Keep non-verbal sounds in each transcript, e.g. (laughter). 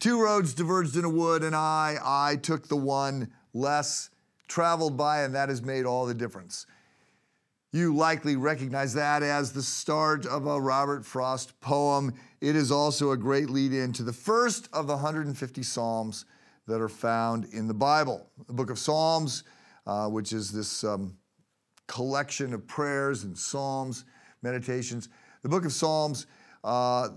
Two roads diverged in a wood, and I, I took the one less traveled by, and that has made all the difference. You likely recognize that as the start of a Robert Frost poem. It is also a great lead in to the first of the 150 Psalms that are found in the Bible. The book of Psalms, uh, which is this um, collection of prayers and Psalms, meditations. The book of Psalms uh,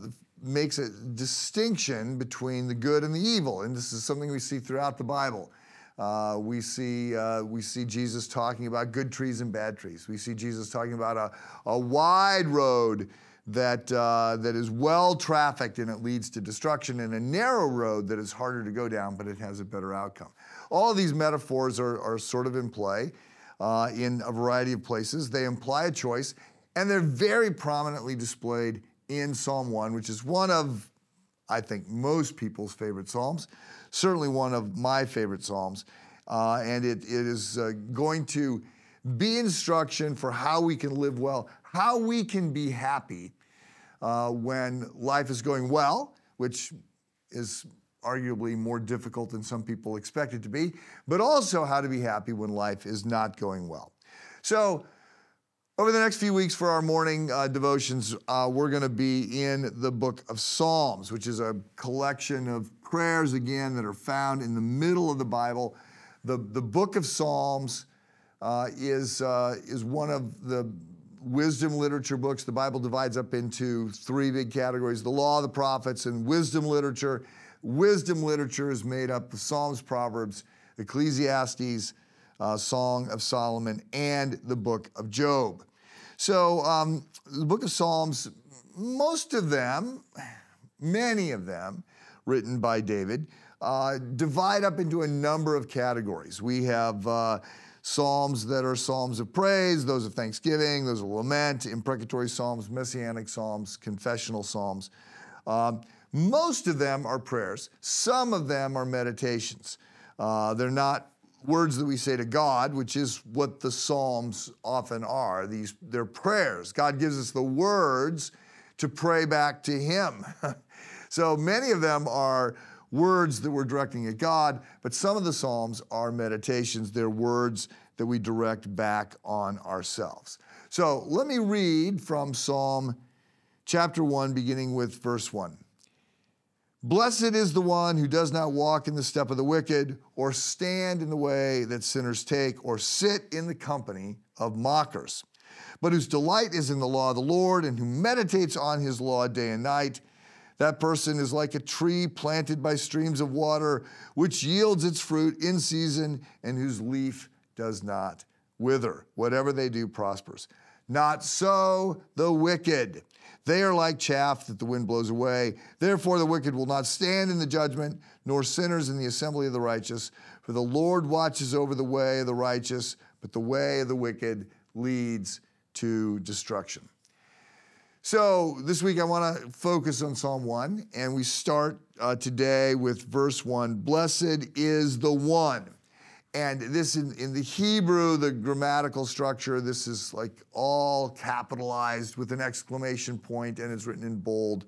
makes a distinction between the good and the evil, and this is something we see throughout the Bible. Uh, we see uh, we see Jesus talking about good trees and bad trees. We see Jesus talking about a, a wide road that uh, that is well trafficked and it leads to destruction, and a narrow road that is harder to go down, but it has a better outcome. All these metaphors are, are sort of in play uh, in a variety of places. They imply a choice, and they're very prominently displayed in Psalm 1, which is one of, I think, most people's favorite Psalms certainly one of my favorite Psalms. Uh, and it, it is uh, going to be instruction for how we can live well, how we can be happy uh, when life is going well, which is arguably more difficult than some people expect it to be, but also how to be happy when life is not going well. So, over the next few weeks for our morning uh, devotions, uh, we're going to be in the book of Psalms, which is a collection of prayers, again, that are found in the middle of the Bible. The, the book of Psalms uh, is, uh, is one of the wisdom literature books. The Bible divides up into three big categories the law, the prophets, and wisdom literature. Wisdom literature is made up of Psalms, Proverbs, Ecclesiastes, uh, Song of Solomon, and the book of Job. So, um, the book of Psalms, most of them, many of them, written by David, uh, divide up into a number of categories. We have uh, psalms that are psalms of praise, those of thanksgiving, those of lament, imprecatory psalms, messianic psalms, confessional psalms. Um, most of them are prayers. Some of them are meditations. Uh, they're not words that we say to God, which is what the Psalms often are. These they're prayers. God gives us the words to pray back to Him. (laughs) So many of them are words that we're directing at God, but some of the Psalms are meditations. They're words that we direct back on ourselves. So let me read from Psalm chapter 1, beginning with verse 1. Blessed is the one who does not walk in the step of the wicked, or stand in the way that sinners take, or sit in the company of mockers, but whose delight is in the law of the Lord, and who meditates on his law day and night. That person is like a tree planted by streams of water, which yields its fruit in season and whose leaf does not wither. Whatever they do prospers. Not so the wicked. They are like chaff that the wind blows away. Therefore, the wicked will not stand in the judgment, nor sinners in the assembly of the righteous. For the Lord watches over the way of the righteous, but the way of the wicked leads to destruction. So this week I want to focus on Psalm 1, and we start uh, today with verse 1 Blessed is the one. And this in, in the Hebrew, the grammatical structure, this is like all capitalized with an exclamation point and it's written in bold.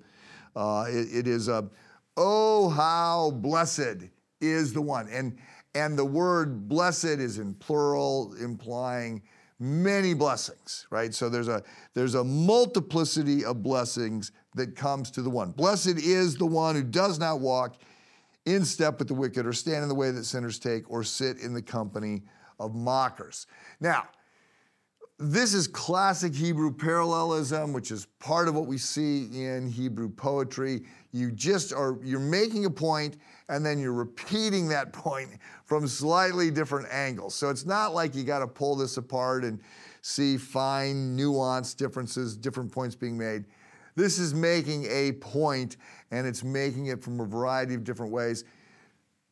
Uh, it, it is a, oh, how blessed is the one. And, and the word blessed is in plural, implying many blessings, right? So there's a there's a multiplicity of blessings that comes to the one. Blessed is the one who does not walk in step with the wicked or stand in the way that sinners take or sit in the company of mockers. Now, this is classic Hebrew parallelism, which is part of what we see in Hebrew poetry. You just are you're making a point and then you're repeating that point from slightly different angles. So it's not like you got to pull this apart and see fine nuanced differences, different points being made. This is making a point and it's making it from a variety of different ways.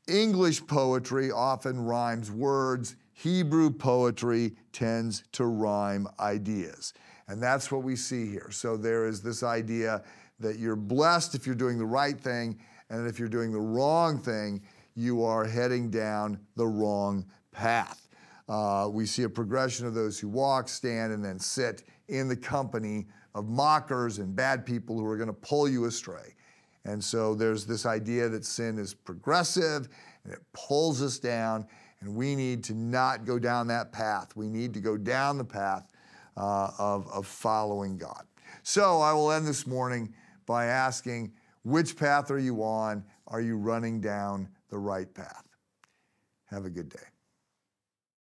English poetry often rhymes words. Hebrew poetry tends to rhyme ideas. And that's what we see here. So there is this idea that you're blessed if you're doing the right thing, and if you're doing the wrong thing, you are heading down the wrong path. Uh, we see a progression of those who walk, stand, and then sit in the company of mockers and bad people who are going to pull you astray. And so there's this idea that sin is progressive and it pulls us down, and we need to not go down that path. We need to go down the path uh, of, of following God. So I will end this morning by asking which path are you on? Are you running down the right path? Have a good day.